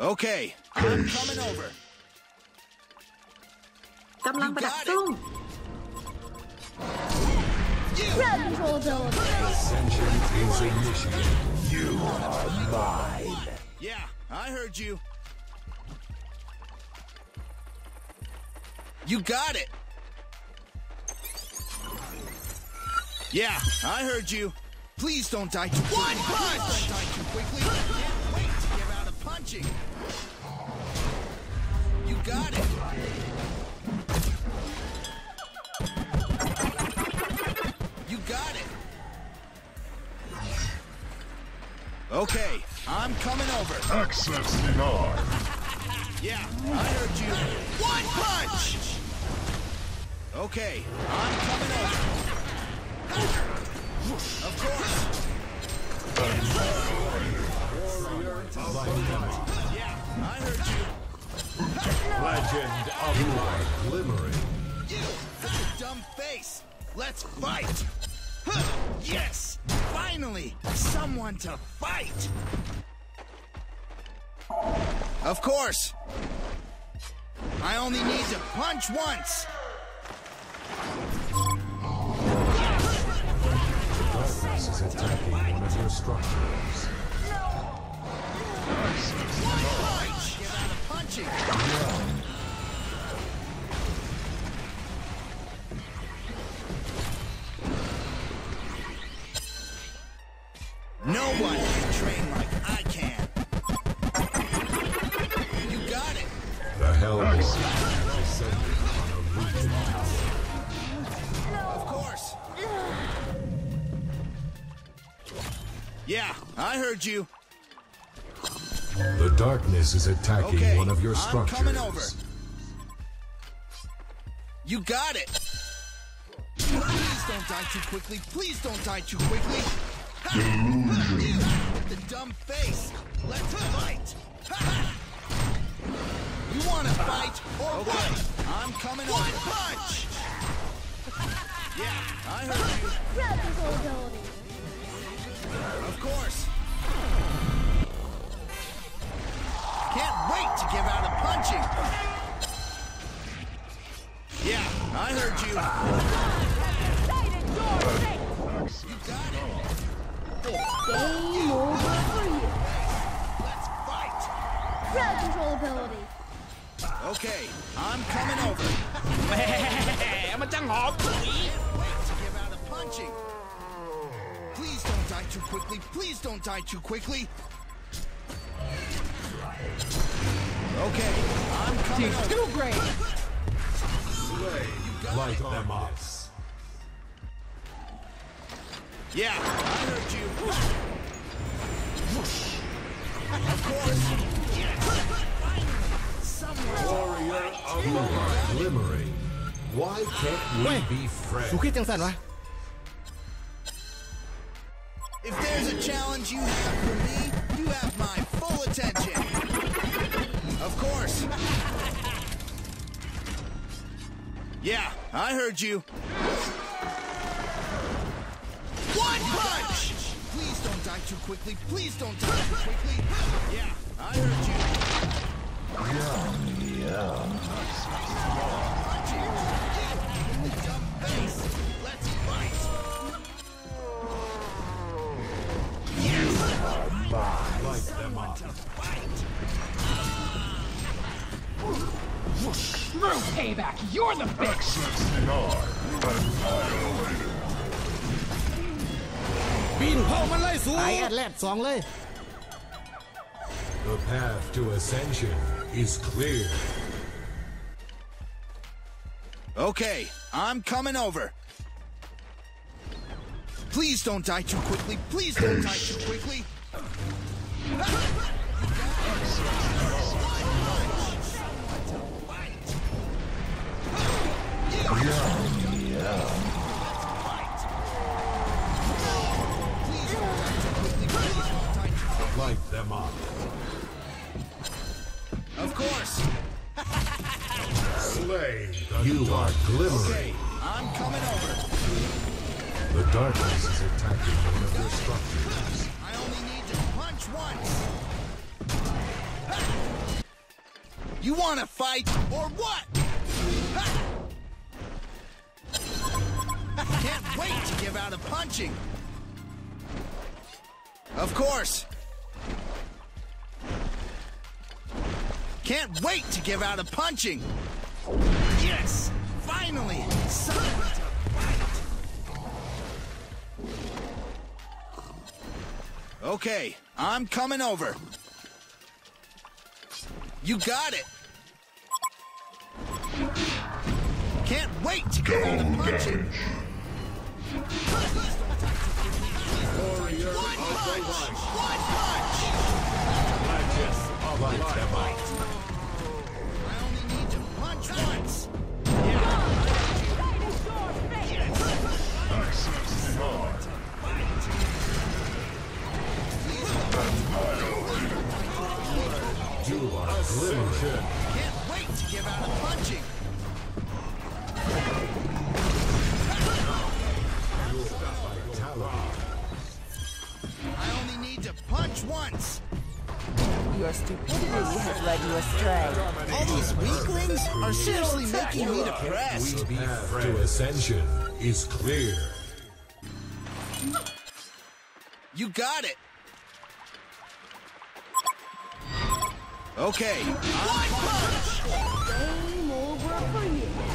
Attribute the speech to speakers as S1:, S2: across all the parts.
S1: Okay, I'm coming over.
S2: กำลังประดับซุ่ม
S3: Crowd control ability.
S4: Ascension is initiated. You are mine.
S1: Yeah, I heard you. You got it. Yeah, I heard you. Please don't die too quickly. One punch! Please don't die too quickly. Okay, I'm coming over.
S4: Access denied.
S1: Yeah, I heard you. One punch! Okay, I'm coming over. Of course. Yeah, I heard you.
S4: Legend of glimmering.
S1: You, dumb face. Let's fight. Yes, finally, someone to fight. Of course. I only need to punch once. No one can train like I can. You got it.
S4: The Hellborn has ascended on a Legion tower.
S1: Of course. Yeah, I heard you.
S4: The darkness is attacking
S1: Okay,
S4: one of your structures.
S1: I'm coming over. You got it. Please don't die too quickly. Please don't die too quickly. Ha! You with the dumb face. Let's fight. You want to fight or what? I'm coming over. One punch. yeah, I heard you.
S3: Crowd control ability.
S1: Of course. Can't wait to give out a punching. Yeah, I heard you.
S3: Excited your fate.
S1: You got it.
S3: It's game over for you.
S1: Let's fight.
S3: Crowd control ability.
S1: Okay, I'm coming over.
S5: I'm a dung hog,
S1: please. Wait to give out a punching. Please don't die too quickly. Please don't die too quickly. Okay, I'm coming
S5: too great.
S4: Slay, light them up.
S1: Yeah, I heard you. Of course. Yes. Finally, someone.
S4: Warrior of the light glimmering. Why can't we be
S5: ดู
S4: friends?
S5: คิดจังสันวะ
S1: If there's a challenge you have for me, you have my full attention. Of course. Yeah, I heard you. Punch! Please don't die too quickly. Please don't die too quickly. Yeah, I heard you. Punching. Yeah, the dumb face. Let's fight.
S4: Light them up.
S1: Fight.
S5: Through payback you're the bitch
S4: Access denied.
S5: บินเผามันไล่สูไอแอดแลดสองเลย
S4: The path to ascension is clear.
S1: Okay, I'm coming over. Please don't die too quickly. Please don't die too quickly.
S4: Light Glimmering.
S1: Okay, I'm coming over.
S4: The darkness is attacking one of your structures.
S1: I only need to punch once. You wanna fight or what? Ha! Can't wait to give out a punching. Of course. Can't wait to give out a punching. Yes! Finally! Something to fight! Okay, I'm coming over. You got it! Can't wait to give out a punching.
S4: Warrior
S1: One
S4: of the
S1: punch! One punch!
S4: Legend of
S6: led you astray.
S1: All these weaklings are seriously making me depressed.
S4: We path to ascension is clear.
S1: You got it. Okay. One punch.
S3: Game over for you.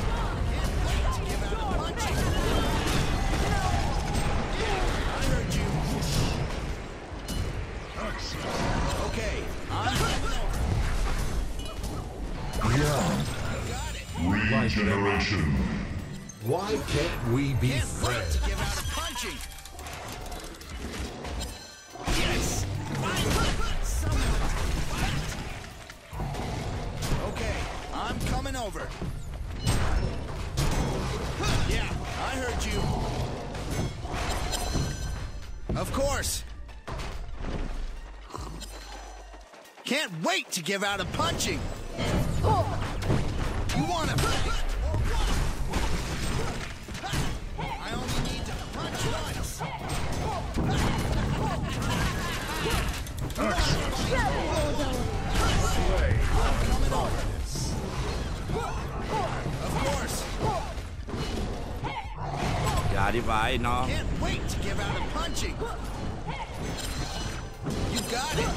S1: It.
S4: Regeneration. Why can't we be
S1: Can't wait
S4: friends?
S1: to give out a punching. Yes. Someone. Okay, I'm coming over. Yeah, I heard you. Of course. Can't wait to give out a punching.
S5: Ja, det var.
S1: Can't wait to give out a punching. You got it.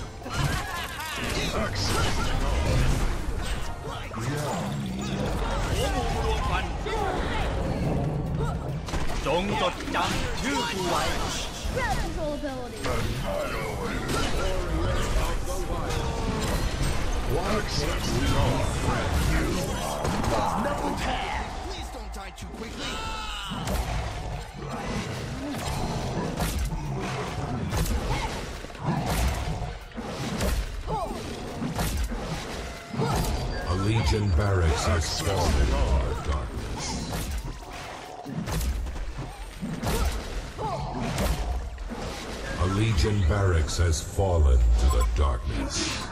S5: Don't too much. A control ability. What is all friend.
S3: You are tag.
S1: Please don't die too quickly.
S4: Barracks are spawning. Legion barracks has fallen to the darkness.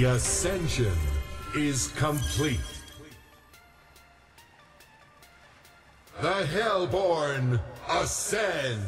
S4: The ascension is complete. The Hellborn ascend.